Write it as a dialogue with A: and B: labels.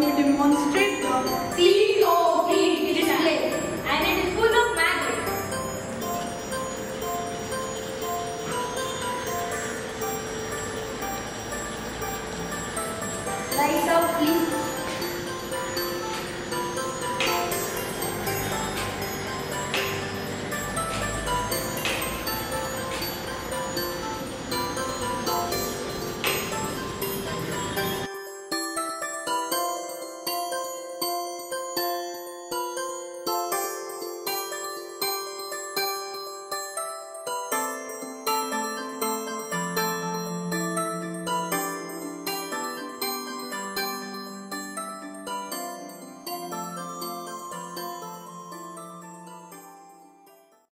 A: going to demonstrate the
B: POP
C: display and it is full of magic.
B: Like